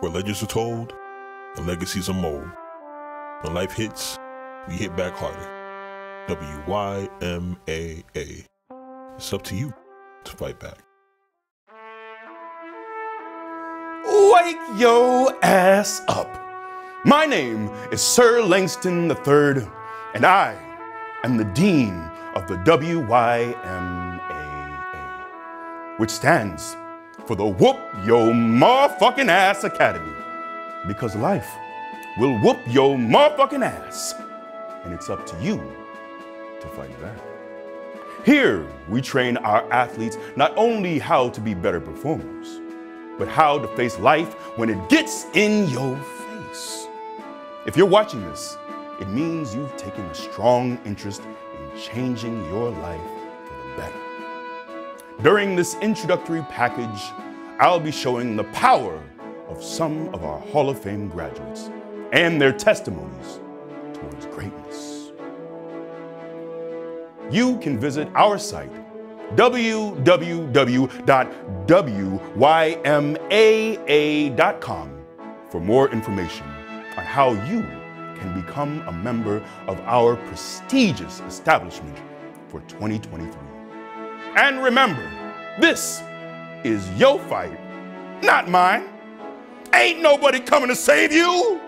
where legends are told and legacies are mold. When life hits, we hit back harder. WYMAA. It's up to you to fight back. Wake yo ass up. My name is Sir Langston III, and I am the Dean of the WYMAA, which stands for the Whoop Yo Motherfucking Ass Academy. Because life will whoop yo motherfucking ass, and it's up to you to fight back. Here, we train our athletes not only how to be better performers, but how to face life when it gets in your face. If you're watching this, it means you've taken a strong interest in changing your life for the better. During this introductory package, I'll be showing the power of some of our Hall of Fame graduates and their testimonies towards greatness. You can visit our site, www.wymaa.com, for more information on how you can become a member of our prestigious establishment for 2023. And remember, this is your fight, not mine. Ain't nobody coming to save you.